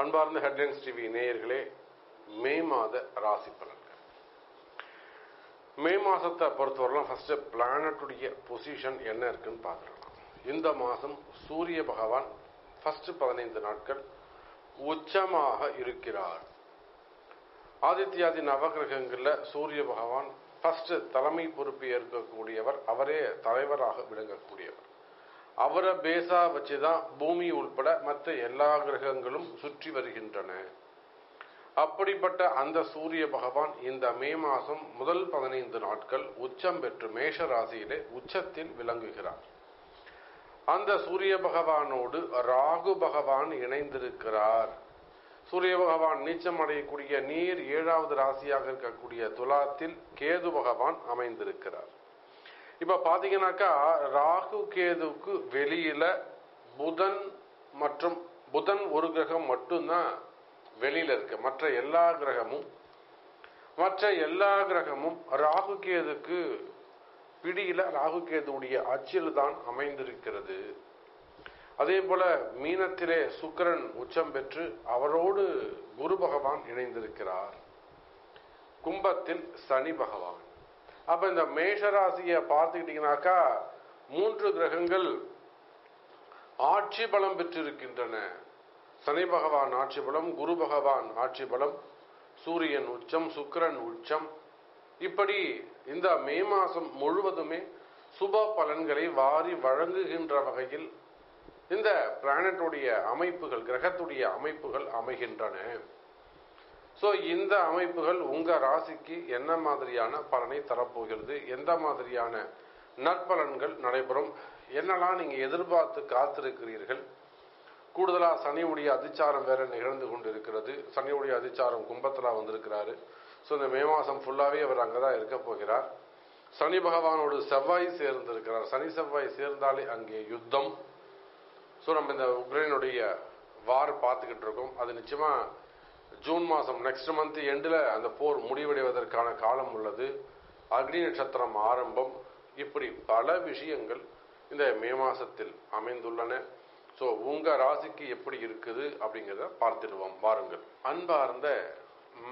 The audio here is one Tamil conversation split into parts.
அன்பார்ந்த ஹெட்லைன்ஸ் டிவி நேயர்களே மே மாத ராசி பலன்கள். மே மாசத்தை பொறுத்தவரைலாம் ஃபர்ஸ்ட் பிளானட்டுடைய பொசிஷன் என்ன இருக்குன்னு பார்த்துடலாம் இந்த மாதம் சூரிய பகவான் ஃபர்ஸ்ட் பதினைந்து நாட்கள் உச்சமாக இருக்கிறார். ஆதித்யாதி நவகிரகங்களில் சூரிய பகவான் ஃபர்ஸ்ட் தலைமை பொறுப்பு ஏற்கக்கூடியவர் அவரே தலைவராக விளங்கக்கூடியவர். அவரை பேசா வச்சுதான் பூமி உள்பட மற்ற எல்லா கிரகங்களும் சுற்றி வருகின்றன. அப்படிப்பட்ட அந்த சூரிய பகவான் இந்த மே மாதம் முதல் பதினைந்து நாட்கள் உச்சம் பெற்று மேஷ ராசியிலே உச்சத்தில் விளங்குகிறார். அந்த சூரிய பகவானோடு ராகு பகவான் இணைந்திருக்கிறார். சூரிய பகவான் நீச்சம் அடையக்கூடிய நீர் ஏழாவது ராசியாக இருக்கக்கூடிய துலாத்தில் கேது பகவான் அமைந்திருக்கிறார். இப்ப பாத்தீங்கன்னாக்கா ராகு கேதுவுக்கு வெளியில புதன் மற்றும் புதன் ஒரு கிரகம் மட்டும்தான் வெளியில இருக்கு. மற்ற எல்லா கிரகமும் மற்ற எல்லா கிரகமும் ராகு கேதுக்கு பிடியில ராகு கேதுடைய அச்சில் தான் அமைந்திருக்கிறது. அதே போல மீனத்திலே சுக்கரன் உச்சம் பெற்று அவரோடு குரு பகவான் இணைந்திருக்கிறார். கும்பத்தில் சனி பகவான். அப்ப இந்த மேஷராசியை பார்த்துக்கிட்டிங்கனாக்கா மூன்று கிரகங்கள் ஆட்சி பலம் பெற்றிருக்கின்றன. சனி பகவான் ஆட்சி பலம் குரு பகவான் ஆட்சி பலம் சூரியன் உச்சம் சுக்கரன் உச்சம். இப்படி இந்த மே மாதம் முழுவதுமே சுப பலன்களை வாரி வழங்குகின்ற வகையில் இந்த பிளானட்டுடைய அமைப்புகள் கிரகத்துடைய அமைப்புகள் அமைகின்றன. ஸோ இந்த அமைப்புகள் உங்கள் ராசிக்கு என்ன மாதிரியான பலனை தரப்போகிறது? எந்த மாதிரியான நற்பலன்கள் நடைபெறும்? என்னெல்லாம் நீங்கள் எதிர்பார்த்து காத்திருக்கிறீர்கள்? கூடுதலாக சனியுடைய அதிச்சாரம் வேற நிகழ்ந்து கொண்டிருக்கிறது. சனியுடைய அதிச்சாரம் கும்பத்தில் வந்திருக்கிறாரு. ஸோ இந்த மே மாதம் ஃபுல்லாகவே அவர் அங்கே தான் இருக்க போகிறார். சனி பகவானோடு செவ்வாய் சேர்ந்திருக்கிறார். சனி செவ்வாய் சேர்ந்தாலே அங்கே யுத்தம். ஸோ நம்ம இந்த உக்ரைனுடைய வார் பார்த்துக்கிட்டு இருக்கோம். அது நிச்சயமாக ஜூன் மாதம் நெக்ஸ்ட் மந்த் எண்டில் அந்த போர் முடிவடைவதற்கான காலம் உள்ளது. அக்னி நட்சத்திரம் ஆரம்பம். இப்படி பல விஷயங்கள் இந்த மே மாதத்தில் அமைந்துள்ளன. ஸோ உங்கள் ராசிக்கு எப்படி இருக்குது அப்படிங்கிறத பார்த்துடுவோம் வாருங்கள். அன்பார்ந்த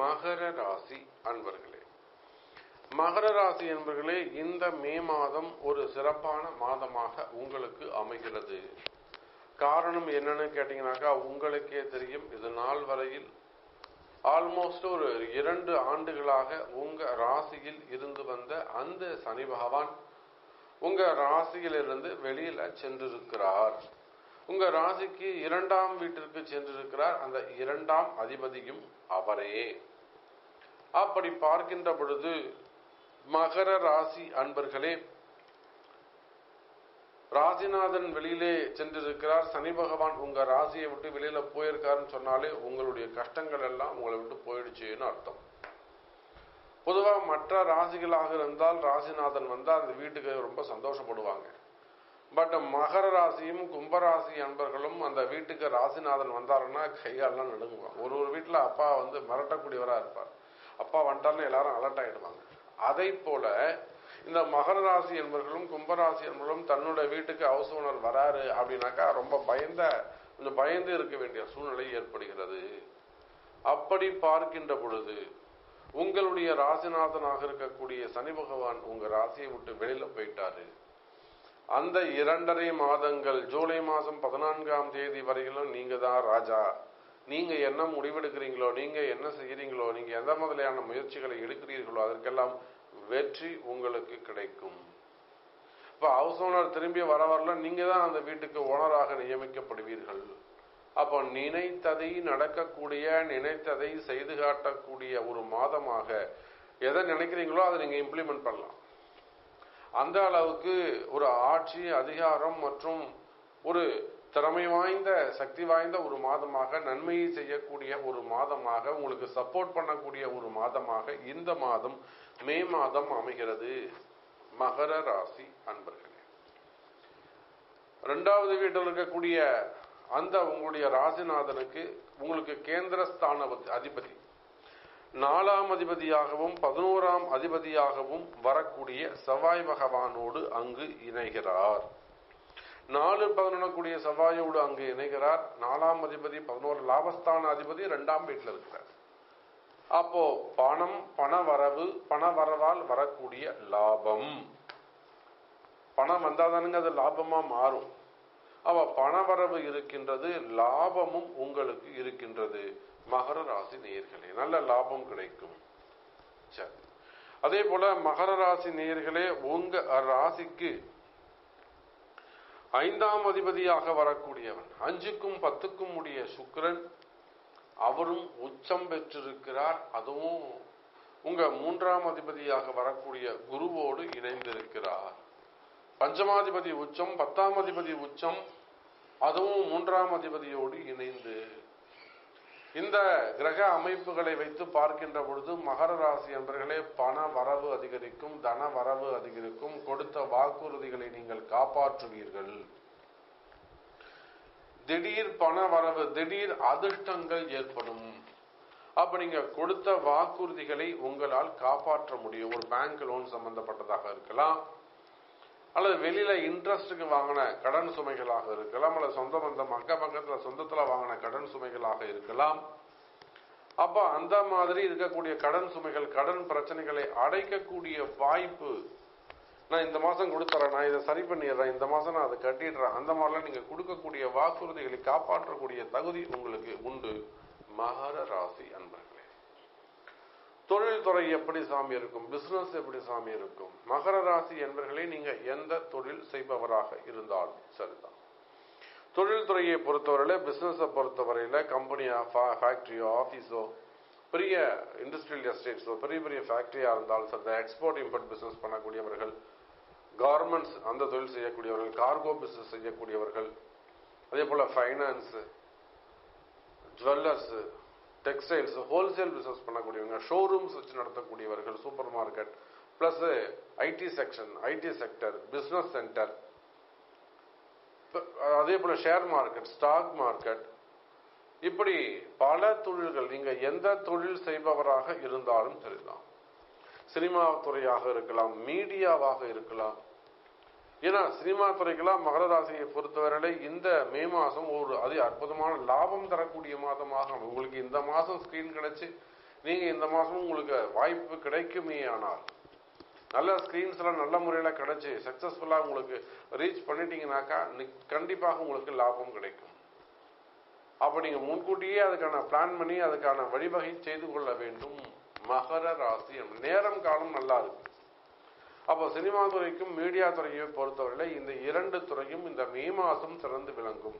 மகர ராசி அன்பர்களே. மகர ராசி என்பர்களே இந்த மே மாதம் ஒரு சிறப்பான மாதமாக உங்களுக்கு அமைகிறது. காரணம் என்னன்னு கேட்டீங்கன்னாக்கா உங்களுக்கே தெரியும் இது நாள் வரையில் ஆல்மோஸ்ட் ஒரு இரண்டு ஆண்டுகளாக உங்க ராசியில் இருந்து வந்த அந்த சனி பகவான் உங்க ராசியிலிருந்து வெளியில சென்றிருக்கிறார். உங்க ராசிக்கு இரண்டாம் வீட்டிற்கு சென்றிருக்கிறார். அந்த இரண்டாம் அதிபதியும் அவரே. அப்படி பார்க்கின்ற பொழுது மகர ராசி அன்பர்களே ராசிநாதன் வெளியிலே சென்றிருக்கிறார். சனி பகவான் உங்க ராசியை விட்டு வெளியில போயிருக்காருன்னு சொன்னாலே உங்களுடைய கஷ்டங்கள் எல்லாம் உங்களை விட்டு போயிடுச்சுன்னு அர்த்தம். பொதுவா மற்ற ராசிகளாக இருந்தால் ராசிநாதன் வந்தா அந்த வீட்டுக்கு ரொம்ப சந்தோஷப்படுவாங்க. பட் மகர ராசியும் கும்பராசி அன்பர்களும் அந்த வீட்டுக்கு ராசிநாதன் வந்தாருன்னா கைகாலெல்லாம் நடுங்குவாங்க. ஒரு ஒரு வீட்டுல அப்பா வந்து மிரட்டக்கூடியவரா இருப்பார். அப்பா வந்துட்டாலும் எல்லாரும் அலர்ட் ஆயிடுவாங்க. அதை போல இந்த மகர ராசி என்பவர்களும் கும்பராசி என்பவர்களும் தன்னோட வீட்டுக்கு ஹவுஸ் ஓனர் வராரு அப்படின்னாக்கா ரொம்ப பயந்த கொஞ்சம் பயந்து இருக்க வேண்டிய சூழ்நிலை ஏற்படுகிறது. அப்படி பார்க்கின்ற பொழுது உங்களுடைய ராசிநாதனாக இருக்கக்கூடிய சனி பகவான் உங்க ராசியை விட்டு வெளியில போயிட்டாரு. அந்த இரண்டரை மாதங்கள் ஜூலை மாதம் பதினான்காம் தேதி வரையிலும் நீங்க தான் ராஜா. நீங்க என்ன முடிவெடுக்கிறீங்களோ நீங்க என்ன செய்யறீங்களோ நீங்க எந்த மாதிரியான முயற்சிகளை எடுக்கிறீர்களோ அதற்கெல்லாம் வெற்றி உங்களுக்கு கிடைக்கும். இப்ப ஹவுஸ் ஓனர் திரும்பி வர வரல நீங்க தான் அந்த வீட்டுக்கு ஓனராக நியமிக்கப்படுவீர்கள். அப்போ நினைத்ததை நடக்கக்கூடிய நினைத்ததை செய்து காட்டக்கூடிய ஒரு மாதமாக எதை நினைக்கிறீங்களோ அதை நீங்க இம்ப்ளிமெண்ட் பண்ணலாம். அந்த அளவுக்கு ஒரு ஆட்சி அதிகாரம் மற்றும் ஒரு திறமை வாய்ந்த சக்தி வாய்ந்த ஒரு மாதமாக நன்மையை செய்யக்கூடிய ஒரு மாதமாக உங்களுக்கு சப்போர்ட் பண்ணக்கூடிய ஒரு மாதமாக இந்த மாதம் மே மாதம் அமைகிறது. மகர ராசி அன்பர்களே. ரெண்டாவது வீட்டில் இருக்கக்கூடிய அந்த உங்களுடைய ராசிநாதனுக்கு உங்களுக்கு கேந்திரஸ்தான அதிபதி. நாலாம் அதிபதியாகவும் பதினோராம் அதிபதியாகவும் வரக்கூடிய செவ்வாய் பகவானோடு அங்கு இணைகிறார். நாலு பதினொன்னக்கூடிய செவ்வாயோடு அங்கு இணைகிறார். நாலாம் அதிபதி பதினோரு லாபஸ்தான அதிபதி ரெண்டாம் வீட்டில் இருக்கிறார். அப்போ பணம் பண வரவு பண வரவால் வரக்கூடிய லாபம். பணம் வந்தாதானுங்க அது லாபமா மாறும். அவ பணவரவு இருக்கின்றது லாபமும் உங்களுக்கு இருக்கின்றது. மகர ராசி நேர்களே நல்ல லாபம் கிடைக்கும். சரி. அதே போல மகர ராசி நேயர்களே உங்க ராசிக்கு ஐந்தாம் அதிபதியாக வரக்கூடியவன் அஞ்சுக்கும் பத்துக்கும் உடைய சுக்கரன் அவரும் உச்சம் பெற்றிருக்கிறார். அதுவும் உங்க மூன்றாம் அதிபதியாக வரக்கூடிய குருவோடு இணைந்திருக்கிறார். பஞ்சமாதிபதி உச்சம் பத்தாம் அதிபதி உச்சம் அதுவும் மூன்றாம் அதிபதியோடு இணைந்து இந்த கிரக அமைப்புகளை வைத்து பார்க்கின்ற பொழுது மகர ராசி என்பர்களே பண வரவு அதிகரிக்கும் தன வரவு அதிகரிக்கும் கொடுத்த வாக்குறுதிகளை நீங்கள் காப்பாற்றுவீர்கள். திடீர் பண வரவு திடீர் அதிர்ஷ்டங்கள் ஏற்படும். அப்ப நீங்க கொடுத்த வாக்குறுதிகளை உங்களால் காப்பாற்ற முடியும். ஒரு பேங்க் லோன் சம்பந்தப்பட்டதாக இருக்கலாம். அல்லது வெளியில இன்ட்ரெஸ்ட்டுக்கு வாங்கின கடன் சுமைகளாக இருக்கலாம் அல்லது சொந்த பந்தம் அக்க பக்கத்துல சொந்தத்துல வாங்கின கடன் சுமைகளாக இருக்கலாம். அப்போ அந்த மாதிரி இருக்கக்கூடிய கடன் சுமைகள் கடன் பிரச்சனைகளை அடைக்கக்கூடிய வாய்ப்பு நான் இந்த மாசம் கொடுத்துறேன் நான் இதை சரி பண்ணிடுறேன் இந்த மாசம் நான் அதை கட்டிடுறேன் அந்த மாதிரிலாம் நீங்க கொடுக்கக்கூடிய வாக்குறுதிகளை காப்பாற்றக்கூடிய தகுதி உங்களுக்கு உண்டு. மகர ராசி அன்பர்கள். தொழில் துறை எப்படி சாமி இருக்கும்? பிசினஸ் எப்படி சாமி இருக்கும்? மகர ராசி என்பர்களே நீங்க எந்த தொழில் செய்பவராக இருந்தாலும் சரிதான். தொழில் துறையை பொறுத்தவரையில பிசினஸை பொறுத்தவரையில கம்பெனியா ஃபேக்டரியோ ஆஃபீஸோ பெரிய இண்டஸ்ட்ரியல் எஸ்டேட்ஸோ பெரிய பெரிய ஃபேக்டரியா இருந்தாலும் சரி எக்ஸ்போர்ட் இம்போர்ட் பிசினஸ் பண்ணக்கூடியவர்கள் கார்மெண்ட்ஸ் அந்த தொழில் செய்யக்கூடியவர்கள் கார்கோ பிசினஸ் செய்யக்கூடியவர்கள் அதே போல finance jewellers textiles wholesale business பண்ணக்கூடியவங்க ஷோரூம்ஸ் வச்சு நடத்தக்கூடியவர்கள் supermarket plus IT section IT sector business centre அதே போல ஷேர் மார்க்கெட் ஸ்டாக் மார்க்கெட் இப்படி பல தொழில்கள் நீங்க எந்த தொழில் செய்பவராக இருந்தாலும் சரிதான். சினிமா துறையாக இருக்கலாம் மீடியாவாக இருக்கலாம் ஏன்னா சினிமா துறைக்கெல்லாம் மகர ராசியை பொறுத்தவரையில இந்த மே மாதம் ஒரு அதி அற்புதமான லாபம் தரக்கூடிய மாதமாக உங்களுக்கு இந்த மாதம் ஸ்கிரீன் கிடைச்சு நீங்க இந்த மாதம் உங்களுக்கு வாய்ப்பு கிடைக்குமே ஆனால் நல்ல ஸ்கிரீன்ஸ் எல்லாம் நல்ல முறையில கிடைச்சு சக்சஸ்ஃபுல்லா உங்களுக்கு ரீச் பண்ணிட்டீங்கன்னாக்கா கண்டிப்பாக உங்களுக்கு லாபம் கிடைக்கும். அப்ப நீங்க முன்கூட்டியே அதுக்கான பிளான் பண்ணி அதுக்கான வழிவகை செய்து கொள்ள வேண்டும். மகர ராசி நேரம் காலம் நல்லா இருக்கு. அப்போ சினிமா துறைக்கும் மீடியா துறையை பொறுத்தவரையில் இந்த இரண்டு துறையும் இந்த மே மாதம் சிறந்து விளங்கும்.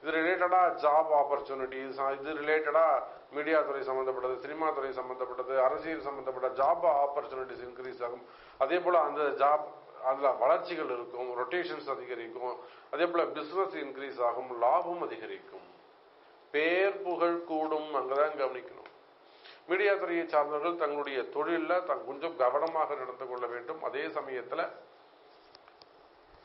இது ரிலேட்டடாக ஜாப் ஆப்பர்ச்சுனிட்டிஸ் இது ரிலேட்டடாக மீடியா துறை சம்மந்தப்பட்டது சினிமா துறை சம்மந்தப்பட்டது அரசியல் சம்மந்தப்பட்ட ஜாப் ஆப்பர்ச்சுனிட்டிஸ் இன்க்ரீஸ் ஆகும். அதே போல் அந்த ஜாப் அதில் வளர்ச்சிகள் இருக்கும் ரொட்டேஷன்ஸ் அதிகரிக்கும். அதே போல் பிஸ்னஸ் இன்க்ரீஸ் ஆகும் லாபம் அதிகரிக்கும். பேர் புகழ் கூடும் அங்கதான் கவனிக்கணும். மீடியா துறையை சார்ந்தவர்கள் தங்களுடைய தொழிலில் தான் கொஞ்சம் கவனமாக நடந்து கொள்ள வேண்டும். அதே சமயத்துல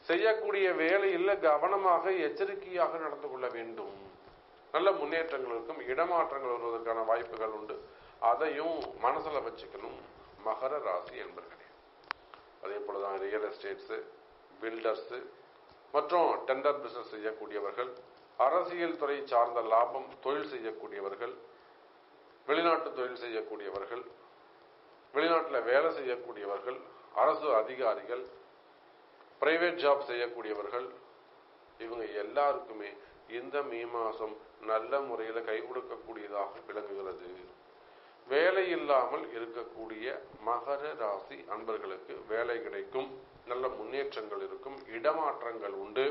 செய்யக்கூடிய வேலையில் கவனமாக எச்சரிக்கையாக நடந்து கொள்ள வேண்டும். நல்ல முன்னேற்றங்கள் இருக்கும். இடமாற்றங்கள் வருவதற்கான வாய்ப்புகள் உண்டு. அதையும் மனசுல வச்சுக்கணும். மகர ராசி என்பர்களே. அதே போலதான் ரியல் எஸ்டேட்ஸ் பில்டர்ஸ் மற்றும் டெண்டர் பிசினஸ் செய்யக்கூடியவர்கள் அரசியல் துறை சார்ந்த லாபம் தொழில் செய்யக்கூடியவர்கள் வெளிநாட்டு தொழில் செய்யக்கூடியவர்கள் வெளிநாட்டில் வேலை செய்யக்கூடியவர்கள் அரசு அதிகாரிகள் பிரைவேட் ஜாப் செய்யக்கூடியவர்கள் இவங்க எல்லாருக்குமே இந்த மே மாசம் நல்ல முறையில் கை கொடுக்கக்கூடியதாக விளங்குகிறது. வேலை இல்லாமல் இருக்கக்கூடிய மகர ராசி அன்பர்களுக்கு வேலை கிடைக்கும் நல்ல முன்னேற்றங்கள் இருக்கும் இடமாற்றங்கள் உண்டு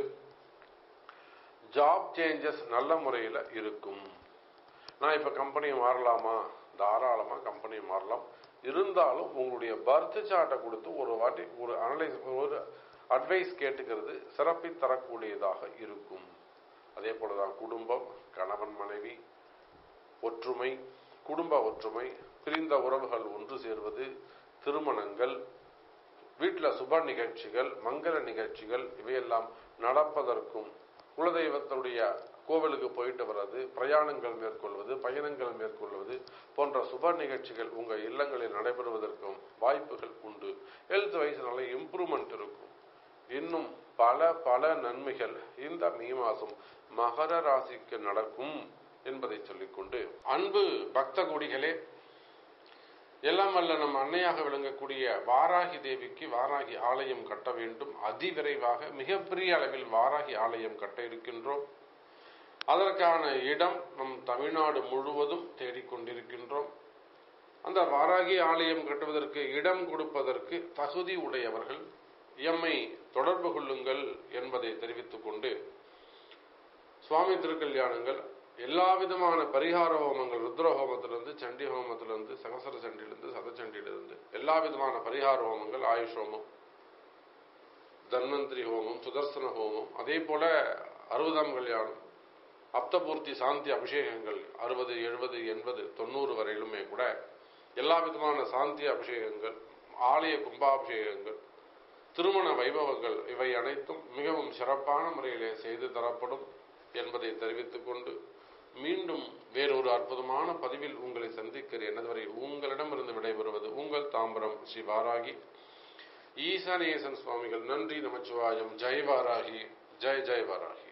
ஜாப் சேஞ்சஸ் நல்ல முறையில் இருக்கும். நான் இப்போ கம்பெனி மாறலாமா? தாராளமாக கம்பெனி மாறலாம். இருந்தாலும் உங்களுடைய பர்த் சார்ட்டை கொடுத்து ஒரு வாட்டி ஒரு அனலைஸ் ஒரு அட்வைஸ் கேட்டுக்கிறது சிறப்பை தரக்கூடியதாக இருக்கும். அதே போலதான் குடும்பம் கணவன் மனைவி ஒற்றுமை குடும்ப ஒற்றுமை பிரிந்த உறவுகள் ஒன்று சேர்வது திருமணங்கள் வீட்டில் சுப நிகழ்ச்சிகள் மங்கள நிகழ்ச்சிகள் இவையெல்லாம் நடப்பதற்கும் குலதெய்வத்துடைய கோவிலுக்கு போயிட்டு வர்றது பிரயாணங்கள் மேற்கொள்வது பயணங்கள் மேற்கொள்வது போன்ற சுப நிகழ்ச்சிகள் உங்க இல்லங்களில் நடைபெறுவதற்கும் வாய்ப்புகள் உண்டு. ஹெல்த் வைஸ் நல்ல இம்ப்ரூவ்மெண்ட் இருக்கும். இன்னும் பல பல நன்மைகள் இந்த மே மாதம் மகர ராசிக்கு நடக்கும் என்பதை சொல்லிக்கொண்டு அன்பு பக்த கொடிகளே எல்லாம் வல்ல நம் அன்னையாக விளங்கக்கூடிய வாராகி தேவிக்கு வாராகி ஆலயம் கட்ட வேண்டும். அதிவிரைவாக மிகப்பெரிய அளவில் வாராகி ஆலயம் கட்ட இருக்கின்றோம். அதற்கான இடம் நம் தமிழ்நாடு முழுவதும் தேடிக்கொண்டிருக்கின்றோம். அந்த வாராகி ஆலயம் கட்டுவதற்கு இடம் கொடுப்பதற்கு தகுதி உடையவர்கள் எம்மை தொடர்பு கொள்ளுங்கள் என்பதை தெரிவித்துக் கொண்டு சுவாமி திருக்கல்யாணங்கள் எல்லா விதமான பரிகார ஹோமங்கள் ருத்ர ஹோமத்திலிருந்து சண்டி ஹோமத்திலிருந்து சகசர சண்டிலிருந்து சதச்சண்டியிலிருந்து எல்லா விதமான பரிகார ஹோமங்கள் ஆயுஷ் ஹோமம் தன்வந்திரி ஹோமம் சுதர்சன ஹோமம் அதே போல அறுபதாம் கல்யாணம் அப்தபூர்த்தி சாந்தி அபிஷேகங்கள் அறுபது எழுபது எண்பது தொண்ணூறு வரையிலுமே கூட எல்லா விதமான சாந்தி அபிஷேகங்கள் ஆலய கும்பாபிஷேகங்கள் திருமண வைபவங்கள் இவை அனைத்தும் மிகவும் சிறப்பான முறையிலே செய்து தரப்படும் என்பதை தெரிவித்துக் கொண்டு மீண்டும் வேறொரு அற்புதமான பதிவில் உங்களை சந்திக்கிறேன். அதுவரை உங்களிடமிருந்து விடைபெறுவது உங்கள் தாம்பரம் ஸ்ரீ வாராகி. ஈசானேசன் சுவாமிகள் நன்றி நமச்சிவாயம். ஜெய் வாராகி. ஜெய் ஜெய் வாராகி.